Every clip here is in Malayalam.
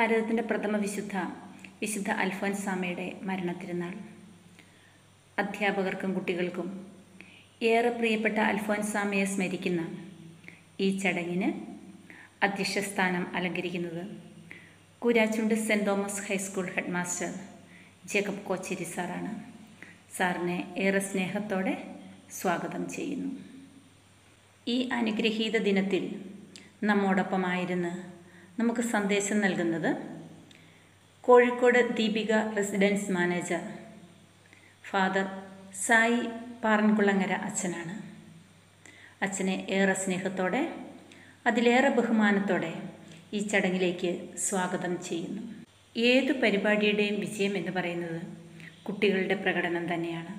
ഭാരതത്തിന്റെ പ്രഥമ വിശുദ്ധ വിശുദ്ധ അൽഫോൻസ് സ്വാമിയുടെ മരണത്തിരുന്നാൾ. അധ്യാപകർക്കും കുട്ടികൾക്കും ഏറെ പ്രിയപ്പെട്ട അൽഫോൻസ് സ്വാമിയെ സ്മരിക്കുന്ന ഈ ചടങ്ങിന് അധ്യക്ഷസ്ഥാനം അലങ്കരിക്കുന്നത് Koorachundu saint Thomas high school head master Jacob Kocheri സാറാണ്. സാറിനെ ഏറെ സ്നേഹത്തോടെ സ്വാഗതം ചെയ്യുന്നു. ഈ അനുഗ്രഹീത ദിനത്തിൽ നമ്മോടൊപ്പമായിരുന്ന് നമുക്ക് സന്ദേശം നൽകുന്നത് Kozhikode Deepika residence manager. Father Sai Parankulangara അച്ഛനാണ്. അച്ഛനെ ഏറെ സ്നേഹത്തോടെ അതിലേറെ ബഹുമാനത്തോടെ ഈ ചടങ്ങിലേക്ക് സ്വാഗതം ചെയ്യുന്നു. ഏത് പരിപാടിയുടെയും വിജയം എന്ന് പറയുന്നത് കുട്ടികളുടെ പ്രകടനം തന്നെയാണ്.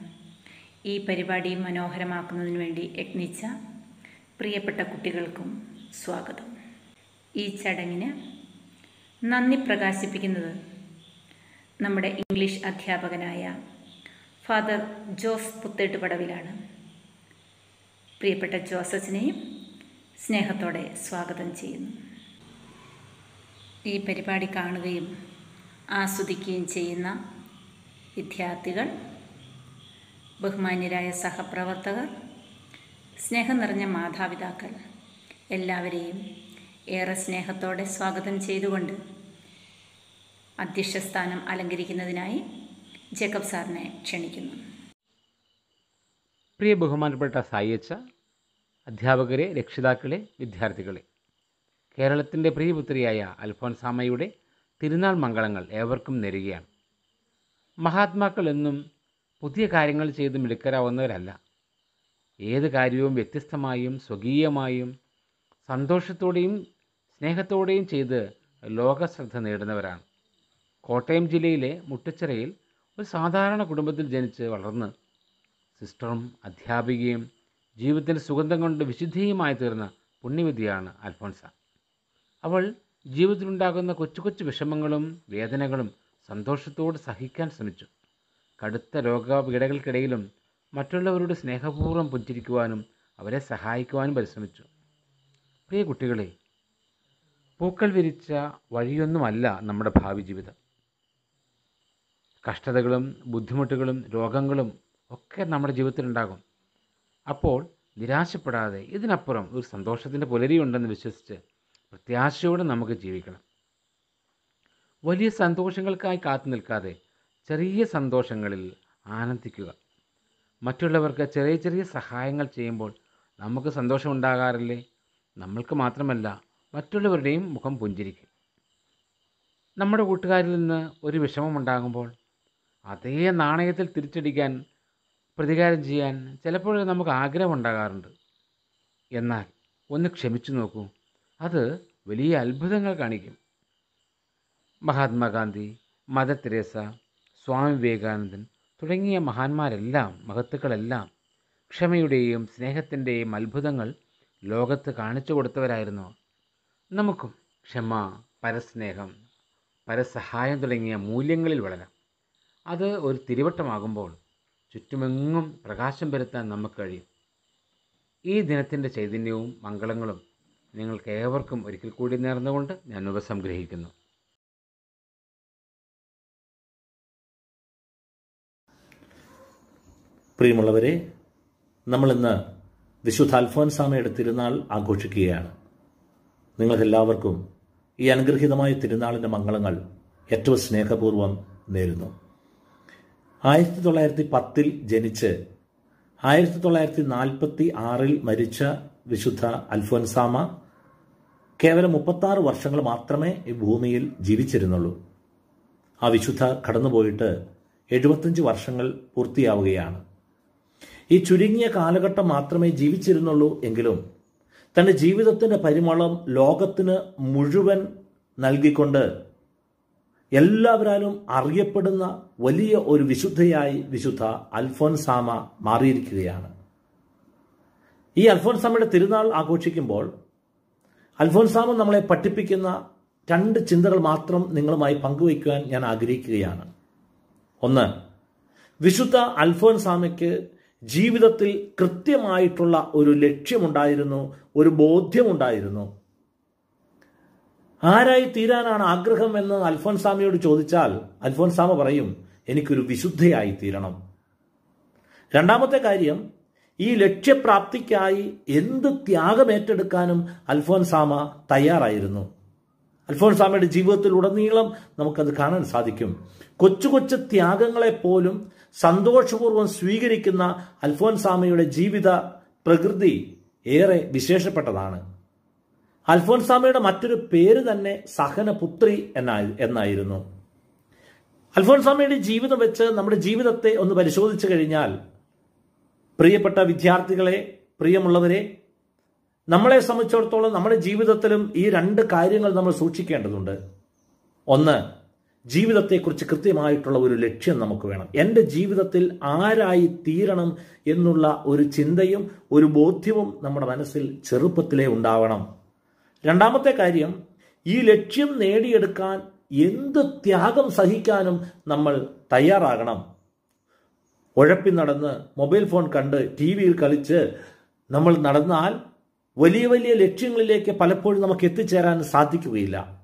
ഈ പരിപാടി മനോഹരമാക്കുന്നതിന് വേണ്ടി യത്നിച്ച പ്രിയപ്പെട്ട കുട്ടികൾക്കും സ്വാഗതം. ഈ ചടങ്ങിന് നന്ദി പ്രകാശിപ്പിക്കുന്നത് നമ്മുടെ ഇംഗ്ലീഷ് അധ്യാപകനായ ഫാദർ ജോസ് പുത്തേട്ടുപടവിലാണ്. പ്രിയപ്പെട്ട ജോസച്ചിനെയും സ്നേഹത്തോടെ സ്വാഗതം ചെയ്യുന്നു. ഈ പരിപാടി കാണുകയും ആസ്വദിക്കുകയും ചെയ്യുന്ന വിദ്യാർത്ഥികൾ ബഹുമാന്യരായ സഹപ്രവർത്തകർ സ്നേഹം നിറഞ്ഞ മാതാപിതാക്കൾ എല്ലാവരെയും ഏറെ സ്നേഹത്തോടെ സ്വാഗതം ചെയ്തുകൊണ്ട് അധ്യക്ഷസ്ഥാനം അലങ്കരിക്കുന്നതിനായി ജേക്കബ് സാറിനെ ക്ഷണിക്കുന്നു. പ്രിയ ബഹുമാനപ്പെട്ട സായിച്ച അധ്യാപകരെ രക്ഷിതാക്കളെ വിദ്യാർത്ഥികളെ കേരളത്തിന്റെ പ്രിയപുത്രിയായ അൽഫോൻസാമയുടെ തിരുനാൾ മംഗളങ്ങൾ ഏവർക്കും നേരുകയാണ്. മഹാത്മാക്കൾ എന്നും പുതിയ കാര്യങ്ങൾ ചെയ്ത് മിടുക്കരാവുന്നവരല്ല. ഏത് കാര്യവും വ്യത്യസ്തമായും സ്വകീയമായും സന്തോഷത്തോടെയും സ്നേഹത്തോടെയും ചെയ്ത് ലോകശ്രദ്ധ നേടുന്നവരാണ്. കോട്ടയം ജില്ലയിലെ മുട്ടച്ചിറയിൽ ഒരു സാധാരണ കുടുംബത്തിൽ ജനിച്ച് വളർന്ന് സിസ്റ്ററും അധ്യാപികയും ജീവിതത്തിൽ സുഗന്ധം കൊണ്ട് വിശുദ്ധിയുമായി തീർന്ന പുണ്യവിധിയാണ് അൽഫോൺസ. അവൾ ജീവിതത്തിലുണ്ടാകുന്ന കൊച്ചു കൊച്ചു വിഷമങ്ങളും വേദനകളും സന്തോഷത്തോടെ സഹിക്കാൻ ശ്രമിച്ചു. കടുത്ത രോഗപീഠകൾക്കിടയിലും മറ്റുള്ളവരോട് സ്നേഹപൂർവം പുഞ്ചിരിക്കുവാനും അവരെ സഹായിക്കുവാനും പരിശ്രമിച്ചു. പ്രിയ കുട്ടികളെ പൂക്കൾ വിരിച്ച വഴിയൊന്നുമല്ല നമ്മുടെ ഭാവി ജീവിതം. കഷ്ടതകളും ബുദ്ധിമുട്ടുകളും രോഗങ്ങളും ഒക്കെ നമ്മുടെ ജീവിതത്തിലുണ്ടാകും. അപ്പോൾ നിരാശപ്പെടാതെ ഇതിനപ്പുറം ഒരു സന്തോഷത്തിന്റെ പുലരിയുണ്ടെന്ന് വിശ്വസിച്ച് പ്രത്യാശയോടെ നമുക്ക് ജീവിക്കണം. വലിയ സന്തോഷങ്ങൾക്കായി കാത്തു നിൽക്കാതെ ചെറിയ സന്തോഷങ്ങളിൽ ആനന്ദിക്കുക. മറ്റുള്ളവർക്ക് ചെറിയ ചെറിയ സഹായങ്ങൾ ചെയ്യുമ്പോൾ നമുക്ക് സന്തോഷമുണ്ടാകാറില്ലേ നമ്മൾക്ക് മാത്രമല്ല മറ്റുള്ളവരുടെയും മുഖം പുഞ്ചിരിക്കും. നമ്മുടെ കൂട്ടുകാരിൽ നിന്ന് ഒരു വിഷമമുണ്ടാകുമ്പോൾ അതേ നാണയത്തിൽ തിരിച്ചടിക്കാൻ പ്രതികാരം ചെയ്യാൻ ചിലപ്പോഴും നമുക്ക് ആഗ്രഹമുണ്ടാകാറുണ്ട് എന്നാൽ ഒന്ന് ക്ഷമിച്ചു നോക്കൂ. അത് വലിയ അത്ഭുതങ്ങൾ കാണിക്കും. മഹാത്മാഗാന്ധി മദർ തെരേസ സ്വാമി വിവേകാനന്ദൻ തുടങ്ങിയ മഹാന്മാരെല്ലാം മഹത്തുക്കളെല്ലാം ക്ഷമയുടെയും സ്നേഹത്തിന്റെയും അത്ഭുതങ്ങൾ ലോകത്ത് കാണിച്ചു കൊടുത്തവരായിരുന്നു. നമുക്കും ക്ഷമ പരസ്നേഹം പരസഹായം തുടങ്ങിയ മൂല്യങ്ങളിൽ വളരാം. അത് ഒരു തിരുവട്ടമാകുമ്പോൾ ചുറ്റുമെങ്ങും പ്രകാശം വരുത്താൻ നമുക്ക് കഴിയും. ഈ ദിനത്തിന്റെ ചൈതന്യവും മംഗളങ്ങളും നിങ്ങൾക്ക് ഏവർക്കും ഒരിക്കൽ കൂടി നേർന്നുകൊണ്ട് ഞാൻ ഉപസംഗ്രഹിക്കുന്നു. പ്രിയമുള്ളവരെ നമ്മളിന്ന് വിശുദ്ധ അൽഫോൻസാമയുടെ തിരുനാൾ ആഘോഷിക്കുകയാണ്. നിങ്ങൾക്കെല്ലാവർക്കും ഈ അനുഗ്രഹീതമായ തിരുനാളിന്റെ മംഗളങ്ങൾ ഏറ്റവും സ്നേഹപൂർവം നേരുന്നു. ആയിരത്തി തൊള്ളായിരത്തി പത്തിൽ ജനിച്ച് ആയിരത്തി തൊള്ളായിരത്തി നാൽപ്പത്തി ആറിൽ മരിച്ച വിശുദ്ധ അൽഫോൻസാമ കേവലം മുപ്പത്താറ് വർഷങ്ങൾ മാത്രമേ ഈ ഭൂമിയിൽ ജീവിച്ചിരുന്നുള്ളൂ. ആ വിശുദ്ധ കടന്നുപോയിട്ട് എഴുപത്തഞ്ച് വർഷങ്ങൾ പൂർത്തിയാവുകയാണ്. ഈ ചുരുങ്ങിയ കാലഘട്ടം മാത്രമേ ജീവിച്ചിരുന്നുള്ളൂ എങ്കിലും തന്റെ ജീവിതത്തിന്റെ പരിമളം ലോകത്തിന് മുഴുവൻ നൽകിക്കൊണ്ട് എല്ലാവരാലും അറിയപ്പെടുന്ന വലിയ ഒരു വിശുദ്ധയായി വിശുദ്ധ അൽഫോൻസാമ മാറിയിരിക്കുകയാണ്. ഈ അൽഫോൻസാമയുടെ തിരുനാൾ ആഘോഷിക്കുമ്പോൾ അൽഫോൻസാമ നമ്മളെ പഠിപ്പിക്കുന്ന രണ്ട് ചിന്തകൾ മാത്രം നിങ്ങളുമായി പങ്കുവയ്ക്കുവാൻ ഞാൻ ആഗ്രഹിക്കുകയാണ്. ഒന്ന് വിശുദ്ധ അൽഫോൻസാമയ്ക്ക് ജീവിതത്തിൽ കൃത്യമായിട്ടുള്ള ഒരു ലക്ഷ്യമുണ്ടായിരുന്നു ഒരു ബോധ്യമുണ്ടായിരുന്നു. ആരായി തീരാനാണ് ആഗ്രഹം എന്ന് അൽഫോൻസാമയോട് ചോദിച്ചാൽ അൽഫോൻസാമ പറയും എനിക്കൊരു വിശുദ്ധയായി തീരണം. രണ്ടാമത്തെ കാര്യം ഈ ലക്ഷ്യപ്രാപ്തിക്കായി എന്ത് ത്യാഗം ഏറ്റെടുക്കാനും അൽഫോൻസാമ തയ്യാറായിരുന്നു. അൽഫോൻസാമയുടെ ജീവിതത്തിൽ ഉടനീളം നമുക്കത് കാണാൻ സാധിക്കും. കൊച്ചു കൊച്ചു ത്യാഗങ്ങളെ പോലും സന്തോഷപൂർവം സ്വീകരിക്കുന്ന അൽഫോൻസാമയുടെ ജീവിത പ്രകൃതി ഏറെ വിശേഷപ്പെട്ടതാണ്. അൽഫോൻസാമയുടെ മറ്റൊരു പേര് തന്നെ സഹനപുത്രി എന്നായി എന്നായിരുന്നു. അൽഫോൻസാമയുടെ ജീവിതം വെച്ച് നമ്മുടെ ജീവിതത്തെ ഒന്ന് പരിശോധിച്ചു കഴിഞ്ഞാൽ പ്രിയപ്പെട്ട വിദ്യാർത്ഥികളെ പ്രിയമുള്ളവരെ നമ്മളെ സംബന്ധിച്ചിടത്തോളം നമ്മുടെ ജീവിതത്തിലും ഈ രണ്ട് കാര്യങ്ങൾ നമ്മൾ സൂക്ഷിക്കേണ്ടതുണ്ട്. ഒന്ന് ജീവിതത്തെക്കുറിച്ച് കൃത്യമായിട്ടുള്ള ഒരു ലക്ഷ്യം നമുക്ക് വേണം. എന്റെ ജീവിതത്തിൽ ആരായി തീരണം എന്നുള്ള ഒരു ചിന്തയും ഒരു ബോധ്യവും നമ്മുടെ മനസ്സിൽ ചെറുപ്പത്തിലേ ഉണ്ടാവണം. രണ്ടാമത്തെ കാര്യം ഈ ലക്ഷ്യം നേടിയെടുക്കാൻ എന്ത് ത്യാഗം സഹിക്കാനും നമ്മൾ തയ്യാറാകണം. ഉഴപ്പി നടന്ന് മൊബൈൽ ഫോൺ കണ്ട് ടി വിയിൽ കളിച്ച് നമ്മൾ നടന്നാൽ വലിയ വലിയ ലക്ഷ്യങ്ങളിലേക്ക് പലപ്പോഴും നമുക്ക് എത്തിച്ചേരാൻ സാധിക്കുകയില്ല.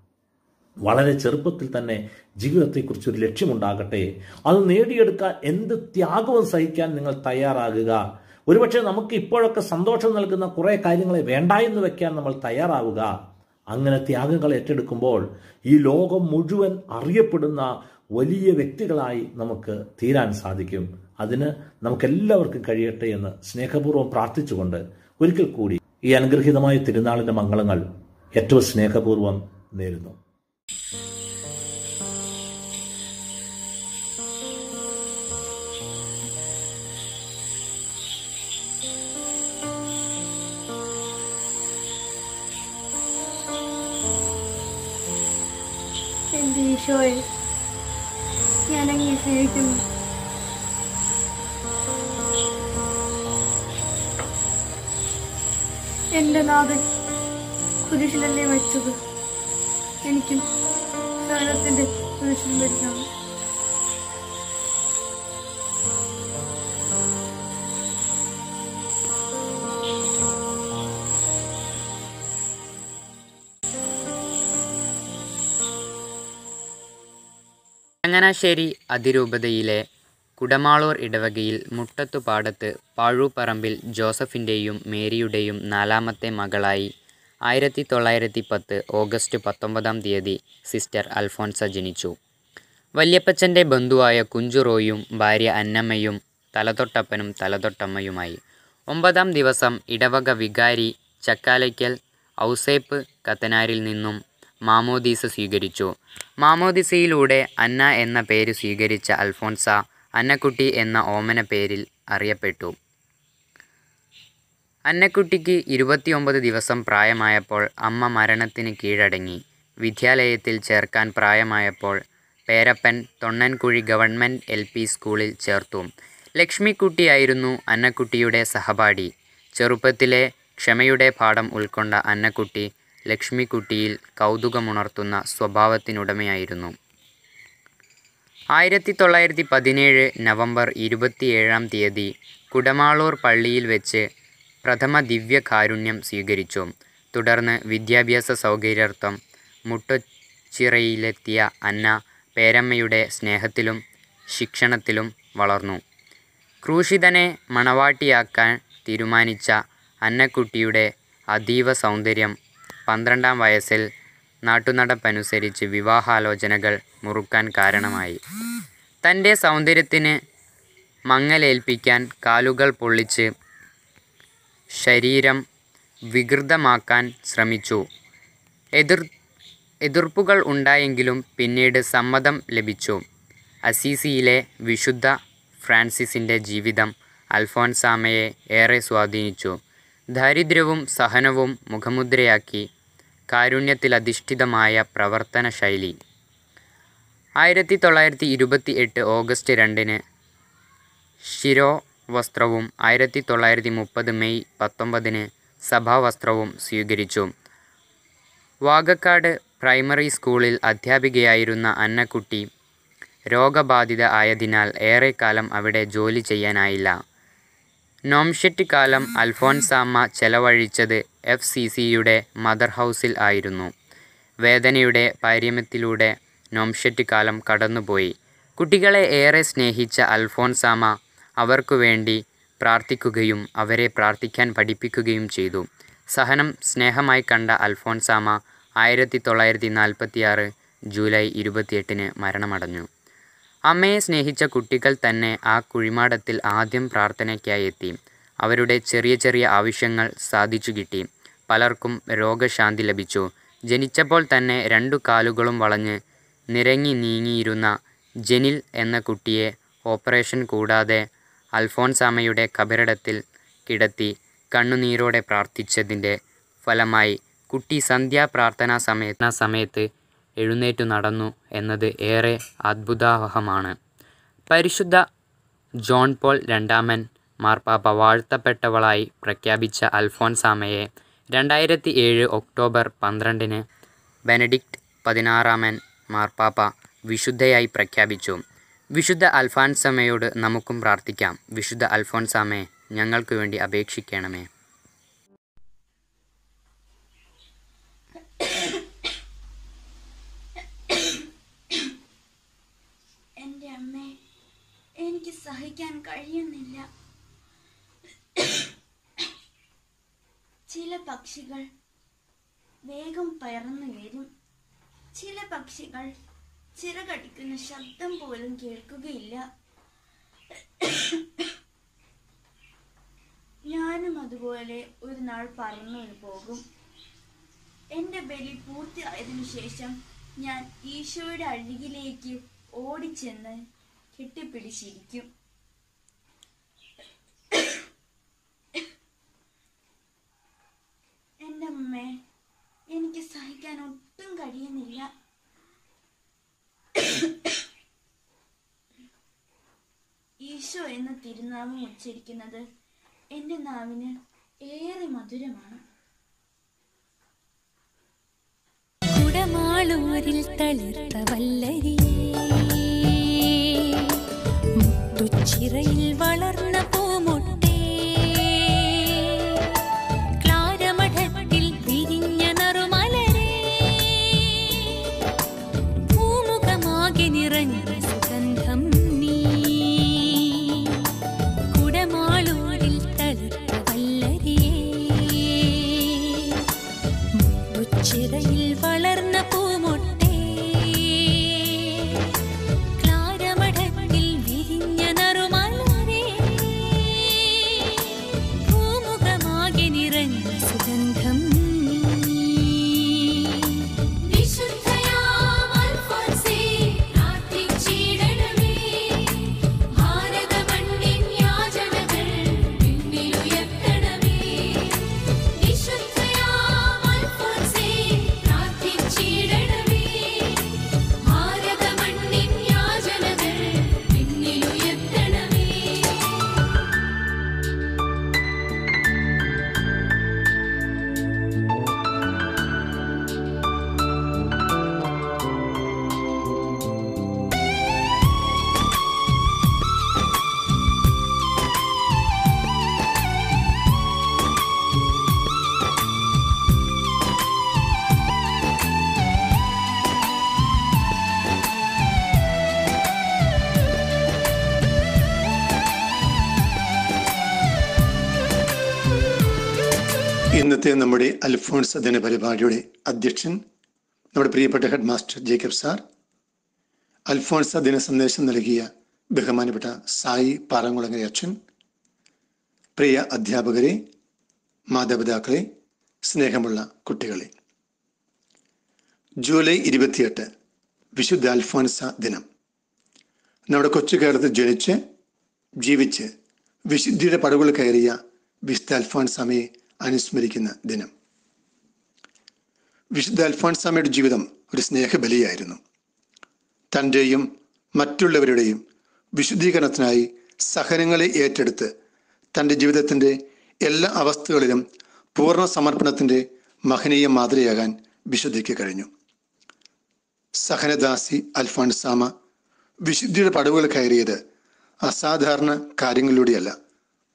വളരെ ചെറുപ്പത്തിൽ തന്നെ ജീവിതത്തെക്കുറിച്ച് ഒരു ലക്ഷ്യമുണ്ടാകട്ടെ. അത് നേടിയെടുക്കാൻ എന്ത് ത്യാഗവും സഹിക്കാൻ നിങ്ങൾ തയ്യാറാകുക. ഒരുപക്ഷെ നമുക്ക് ഇപ്പോഴൊക്കെ സന്തോഷം നൽകുന്ന കുറേ കാര്യങ്ങളെ വേണ്ട എന്ന് വെക്കാൻ നമ്മൾ തയ്യാറാവുക. അങ്ങനെ ത്യാഗങ്ങൾ ഏറ്റെടുക്കുമ്പോൾ ഈ ലോകം മുഴുവൻ അറിയപ്പെടുന്ന വലിയ വ്യക്തികളായി നമുക്ക് തീരാൻ സാധിക്കും. അതിന് നമുക്കെല്ലാവർക്കും കഴിയട്ടെ എന്ന് സ്നേഹപൂർവം പ്രാർത്ഥിച്ചുകൊണ്ട് ഒരിക്കൽ കൂടി ഈ അനുഗ്രഹീതമായ തിരുനാളിന്റെ മംഗളങ്ങൾ ഏറ്റവും സ്നേഹപൂർവം നേരുന്നു. എന്റെ ഈശോയെ ഞാൻ അങ്ങേ സ്നേഹിക്കുന്നു എന്റെ നാഥൻ കുരിശിലല്ലേ വെച്ചത്? എനിക്കും സഹനത്തിന്റെ കുരിശിൽ വരുന്നത് ചങ്ങനാശ്ശേരി അതിരൂപതയിലെ കുടമാളൂർ ഇടവകയിൽ മുട്ടത്തുപാടത്ത് പാഴൂപ്പറമ്പിൽ ജോസഫിന്റെയും മേരിയുടെയും നാലാമത്തെ മകളായി ആയിരത്തി തൊള്ളായിരത്തി പത്ത് ഓഗസ്റ്റ് പത്തൊമ്പതാം തീയതി സിസ്റ്റർ അൽഫോൻസ ജനിച്ചു. വല്യപ്പച്ചന്റെ ബന്ധുവായ കുഞ്ചുറോയും ഭാര്യ അന്നമ്മയും തലതൊട്ടപ്പനും തലതൊട്ടമ്മയുമായി. ഒമ്പതാം ദിവസം ഇടവക വികാരി ചക്കാലയ്ക്കൽ ഔസേപ്പ് കത്തനാരിൽ നിന്നും മാമോദീസ സ്വീകരിച്ചു. മാമോദീസയിലൂടെ അന്ന എന്ന പേര് സ്വീകരിച്ച അൽഫോൻസ അന്നക്കുട്ടി എന്ന ഓമന പേരിൽ അറിയപ്പെട്ടു. അന്നക്കുട്ടിക്ക് ഇരുപത്തിയൊമ്പത് ദിവസം പ്രായമായപ്പോൾ അമ്മ മരണത്തിന് കീഴടങ്ങി. വിദ്യാലയത്തിൽ ചേർക്കാൻ പ്രായമായപ്പോൾ പേരപ്പൻ തൊണ്ണൻകുഴി ഗവൺമെന്റ് എൽ പി സ്കൂളിൽ ചേർത്തു. ലക്ഷ്മിക്കുട്ടിയായിരുന്നു അന്നക്കുട്ടിയുടെ സഹപാഠി. ചെറുപ്പത്തിലെ ക്ഷമയുടെ പാഠം ഉൾക്കൊണ്ട അന്നക്കുട്ടി ലക്ഷ്മിക്കുട്ടിയിൽ കൗതുകമുണർത്തുന്ന സ്വഭാവത്തിനുടമയായിരുന്നു. ആയിരത്തി തൊള്ളായിരത്തി പതിനേഴ് നവംബർ ഇരുപത്തിയേഴാം തീയതി കുടമാളൂർ പള്ളിയിൽ വെച്ച് പ്രഥമ ദിവ്യകാരുണ്യം സ്വീകരിച്ചു. തുടർന്ന് വിദ്യാഭ്യാസ സൗകര്യാർത്ഥം മുട്ടച്ചിറയിലെത്തിയ അന്ന പേരമ്മയുടെ സ്നേഹത്തിലും ശിക്ഷണത്തിലും വളർന്നു. ക്രൂശിതനെ മണവാട്ടിയാക്കാൻ തീരുമാനിച്ച അന്നക്കുട്ടിയുടെ അതീവ സൗന്ദര്യം പന്ത്രണ്ടാം വയസ്സിൽ നാട്ടുനടപ്പനുസരിച്ച് വിവാഹാലോചനകൾ മുറുക്കാൻ കാരണമായി. തന്റെ സൗന്ദര്യത്തിന് മങ്ങലേൽപ്പിക്കാൻ കാലുകൾ പൊള്ളിച്ച് ശരീരം വികൃതമാക്കാൻ ശ്രമിച്ചു. എതിർ എതിർപ്പുകൾ ഉണ്ടായെങ്കിലും പിന്നീട് സമ്മതം ലഭിച്ചു. അസീസിയിലെ വിശുദ്ധ ഫ്രാൻസിസിന്റെ ജീവിതം അൽഫോൻസാമയെ ഏറെ സ്വാധീനിച്ചു. ദാരിദ്ര്യവും സഹനവും മുഖമുദ്രയാക്കി കാരുണ്യത്തിലധിഷ്ഠിതമായ പ്രവർത്തന ശൈലി ആയിരത്തി തൊള്ളായിരത്തി ഇരുപത്തി എട്ട് ഓഗസ്റ്റ് രണ്ടിന് ശിരോവസ്ത്രവും ആയിരത്തി തൊള്ളായിരത്തി മുപ്പത് മെയ് പത്തൊമ്പതിന് സഭാവസ്ത്രവും സ്വീകരിച്ചു. വാഗക്കാട് പ്രൈമറി സ്കൂളിൽ അധ്യാപികയായിരുന്ന അന്നക്കുട്ടി രോഗബാധിത ആയതിനാൽ ഏറെക്കാലം അവിടെ ജോലി ചെയ്യാനായില്ല. നോംഷെറ്റ് കാലം അൽഫോൻസാമ്മ ചെലവഴിച്ചത് എഫ് സി സിയുടെ മദർ ഹൗസിൽ ആയിരുന്നു. വേദനയുടെ പാര്യമ്യത്തിലൂടെ നോംഷെറ്റ് കാലം കടന്നുപോയി. കുട്ടികളെ ഏറെ സ്നേഹിച്ച അൽഫോൻസാമ അവർക്കു വേണ്ടി പ്രാർത്ഥിക്കുകയും അവരെ പ്രാർത്ഥിക്കാൻ പഠിപ്പിക്കുകയും ചെയ്തു. സഹനം സ്നേഹമായി കണ്ട അൽഫോൻസാമ ആയിരത്തി തൊള്ളായിരത്തി നാൽപ്പത്തിയാറ് ജൂലൈ ഇരുപത്തിയെട്ടിന് മരണമടഞ്ഞു. അമ്മയെ സ്നേഹിച്ച കുട്ടികൾ തന്നെ ആ കുഴിമാടത്തിൽ ആദ്യം പ്രാർത്ഥനയ്ക്കായി എത്തി. അവരുടെ ചെറിയ ചെറിയ ആവശ്യങ്ങൾ സാധിച്ചു കിട്ടി. പലർക്കും രോഗശാന്തി ലഭിച്ചു. ജനിച്ചപ്പോൾ തന്നെ രണ്ടു കാലുകളും വളഞ്ഞ് നിരങ്ങി നീങ്ങിയിരുന്ന ജെനിൽ എന്ന കുട്ടിയെ ഓപ്പറേഷൻ കൂടാതെ അൽഫോൻസാമയുടെ കബറിടത്തിൽ കിടത്തി കണ്ണുനീരോടെ പ്രാർത്ഥിച്ചതിന്റെ ഫലമായി കുട്ടി സന്ധ്യാപ്രാർത്ഥനാ സമയ സമയത്ത് എഴുന്നേറ്റു നടന്നു എന്നത് ഏറെ അത്ഭുതാവഹമാണ്. പരിശുദ്ധ ജോൺ പോൾ രണ്ടാമൻ മാർപ്പാപ്പ വാഴ്ത്തപ്പെട്ടവളായി പ്രഖ്യാപിച്ച അൽഫോൻസാമയെ രണ്ടായിരത്തി ഏഴ് ഒക്ടോബർ പന്ത്രണ്ടിന് ബെനഡിക്റ്റ് പതിനാറാമൻ മാർപ്പാപ്പ വിശുദ്ധയായി പ്രഖ്യാപിച്ചു. വിശുദ്ധ അൽഫാൻസമയോട് നമുക്കും പ്രാർത്ഥിക്കാം. വിശുദ്ധ അൽഫോൻസാമയെ ഞങ്ങൾക്ക് വേണ്ടി അപേക്ഷിക്കണമേ. എന്റെ അമ്മേ എനിക്ക് സഹിക്കാൻ കഴിയുന്നില്ല. ചില പക്ഷികൾ വേഗം പറന്നു വരും. ചില പക്ഷികൾ ചിറകടിക്കുന്ന ശബ്ദം പോലും കേൾക്കുകയില്ല. ഞാനും അതുപോലെ ഒരു നാൾ പറന്നു പോകും. എന്റെ ബലി പൂർത്തിയായതിനു ശേഷം ഞാൻ ഈശോയുടെ അഴുകിലേക്ക് ഓടിച്ചെന്ന് കെട്ടിപ്പിടിച്ചിരിക്കും. എന്റെ അമ്മേ എനിക്ക് സഹിക്കാൻ ഒട്ടും കഴിയുന്നില്ല. ഈശോ എന്ന തിരുനാമം ഉച്ചരിക്കുന്നത് എന്റെ നാവിന് ഏറെ മധുരമാണ്. കുടമാളൂരിൽ തളിർത്ത വല്ലരിയേ മുത്തുച്ചിറയിൽ വളർന്ന ഇന്നത്തെ നമ്മുടെ അൽഫോൺസ് ദിന പരിപാടിയുടെ അധ്യക്ഷൻ നമ്മുടെ പ്രിയപ്പെട്ട head master Jacob sir Alphonsa ദിന സന്ദേശം നൽകിയ ബഹുമാനപ്പെട്ട സായി പാറങ്കുളങ്ങര അച്ഛൻ പ്രിയ അധ്യാപകരെ മാതാപിതാക്കളെ സ്നേഹമുള്ള കുട്ടികളെ. ജൂലൈ ഇരുപത്തിയെട്ട് വിശുദ്ധ അൽഫോൻസ ദിനം. നമ്മുടെ കൊച്ചു കേരളത്തിൽ ജനിച്ച് ജീവിച്ച് വിശുദ്ധിയുടെ പടവുകൾ കയറിയ വിശുദ്ധ അൽഫോൻസാമയെ അനുസ്മരിക്കുന്ന ദിനം. വിശുദ്ധ അൽഫോൻസാമയുടെ ജീവിതം ഒരു സ്നേഹബലിയായിരുന്നു. തന്റെയും മറ്റുള്ളവരുടെയും വിശുദ്ധീകരണത്തിനായി സഹനങ്ങളെ ഏറ്റെടുത്ത് തന്റെ ജീവിതത്തിന്റെ എല്ലാ അവസ്ഥകളിലും പൂർണ സമർപ്പണത്തിന്റെ മഹനീയ മാതൃയാകാൻ വിശുദ്ധിക്ക് കഴിഞ്ഞു. സഹനദാസി അൽഫോൺസാമ വിശുദ്ധിയുടെ പടവുകൾ കയറിയത് അസാധാരണ കാര്യങ്ങളിലൂടെയല്ല.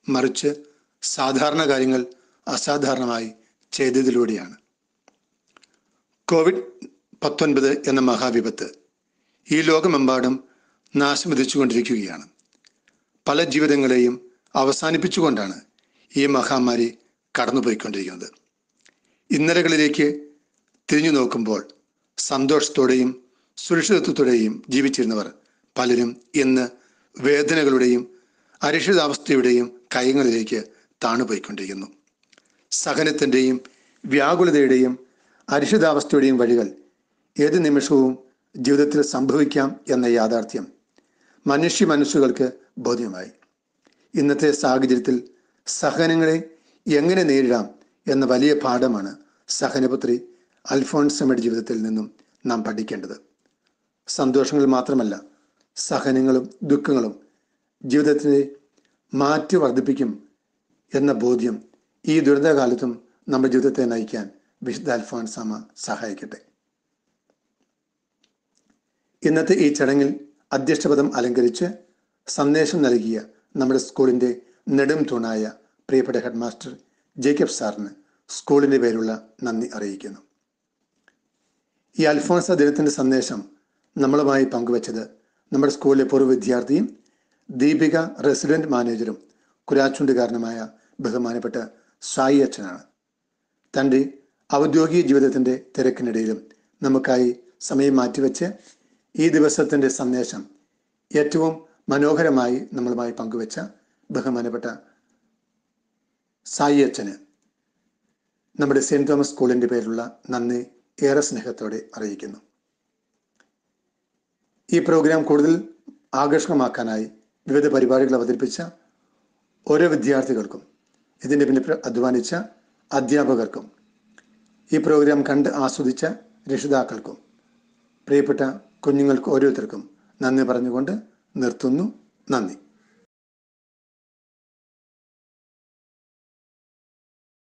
മറിച്ച് സാധാരണ കാര്യങ്ങൾ അസാധാരണമായി ചെയ്തതിലൂടെയാണ്. കോവിഡ് പത്തൊൻപത് എന്ന മഹാവിപത്ത് ഈ ലോകമെമ്പാടും നാശം വിധിച്ചുകൊണ്ടിരിക്കുകയാണ് പല ജീവിതങ്ങളെയും അവസാനിപ്പിച്ചുകൊണ്ടാണ് ഈ മഹാമാരി കടന്നുപോയിക്കൊണ്ടിരിക്കുന്നത്. ഇന്നലകളിലേക്ക് തിരിഞ്ഞു നോക്കുമ്പോൾ സന്തോഷത്തോടെയും സുരക്ഷിതത്വത്തോടെയും ജീവിച്ചിരുന്നവർ പലരും ഇന്ന് വേദനകളുടെയും അരക്ഷിതാവസ്ഥയുടെയും കയങ്ങളിലേക്ക് താണുപോയിക്കൊണ്ടിരിക്കുന്നു. സഹനത്തിന്റെയും വ്യാകുലതയുടെയും അരിഷിതാവസ്ഥയുടെയും വഴികൾ ഏത് നിമിഷവും ജീവിതത്തിൽ സംഭവിക്കാം എന്ന യാഥാർത്ഥ്യം മനുഷ്യ മനസ്സുകൾക്ക് ബോധ്യമായി. ഇന്നത്തെ സാഹചര്യത്തിൽ സഹനങ്ങളെ എങ്ങനെ നേരിടാം എന്ന വലിയ പാഠമാണ് സഹനപുത്രി അൽഫോൺസമ്മയുടെ ജീവിതത്തിൽ നിന്നും നാം പഠിക്കേണ്ടത്. സന്തോഷങ്ങൾ മാത്രമല്ല സഹനങ്ങളും ദുഃഖങ്ങളും ജീവിതത്തിനെ മാറ്റി വർദ്ധിപ്പിക്കും എന്ന ബോധ്യം ഈ ദുരിതകാലത്തും നമ്മുടെ ജീവിതത്തെ നയിക്കാൻ വിശുദ്ധ അമ്മ സഹായിക്കട്ടെ. ഇന്നത്തെ ഈ ചടങ്ങിൽ അധ്യക്ഷപദം അലങ്കരിച്ച് സന്ദേശം നൽകിയ നമ്മുടെ സ്കൂളിന്റെ നെടും തൂണായ പ്രിയപ്പെട്ട ഹെഡ് മാസ്റ്റർ ജേക്കബ് സാറിന് സ്കൂളിന്റെ പേരുള്ള നന്ദി അറിയിക്കുന്നു. ഈ അൽഫോൺസ ദിനത്തിന്റെ സന്ദേശം നമ്മളുമായി പങ്കുവച്ചത് നമ്മുടെ സ്കൂളിലെ പൂർവ വിദ്യാർത്ഥിയും ദീപിക റെസിഡന്റ് മാനേജറും കുരാച്ചുണ്ടുകാരനുമായ ബഹുമാനപ്പെട്ട സായി അച്ഛനാണ് തന്റെ ഔദ്യോഗിക ജീവിതത്തിന്റെ തിരക്കിനിടയിലും നമുക്കായി സമയം മാറ്റിവെച്ച് ഈ ദിവസത്തിന്റെ സന്ദേശം ഏറ്റവും മനോഹരമായി നമ്മളുമായി പങ്കുവെച്ച ബഹുമാനപ്പെട്ട സായി അച്ഛന് നമ്മുടെ സെന്റ് തോമസ് സ്കൂളിന്റെ പേരിലുള്ള നന്ദി ഏറെ സ്നേഹത്തോടെ അറിയിക്കുന്നു. ഈ പ്രോഗ്രാം കൂടുതൽ ആകർഷകമാക്കാനായി വിവിധ പരിപാടികൾ അവതരിപ്പിച്ച ഓരോ വിദ്യാർത്ഥികൾക്കും ഇതിന്റെ പിന്നിൽ അധ്വാനിച്ച അധ്യാപകർക്കും ഈ പ്രോഗ്രാം കണ്ട് ആസ്വദിച്ച രക്ഷിതാക്കൾക്കും പ്രിയപ്പെട്ട കുഞ്ഞുങ്ങൾക്ക് ഓരോരുത്തർക്കും നന്ദി പറഞ്ഞുകൊണ്ട് നിർത്തുന്നു. നന്ദി.